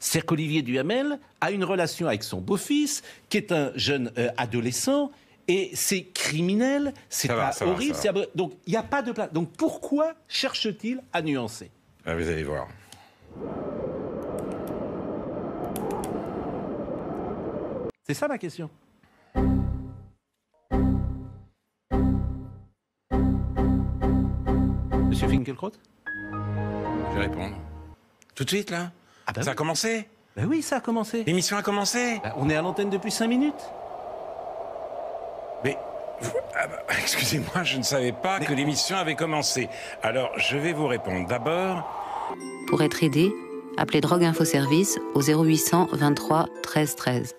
C'est qu'Olivier Duhamel a une relation avec son beau-fils, qui est un jeune euh, adolescent, et c'est criminel, c'est va, horrible. Donc il n'y a pas de place. Donc pourquoi cherche-t-il à nuancer? Ah, vous allez voir. C'est ça ma question? Monsieur Finkielkraut? Je vais répondre. Tout de suite, là? Ah bah Ça a commencé Ben oui, ça a commencé. L'émission a commencé Ben, on est à l'antenne depuis 5 minutes. Mais. vous- ah bah, Excusez-moi, je ne savais pas que l'émission avait commencé. Alors, je vais vous répondre. D'abord, Pour être aidé, appelez Drogue Info Service au 0800 23 13 13.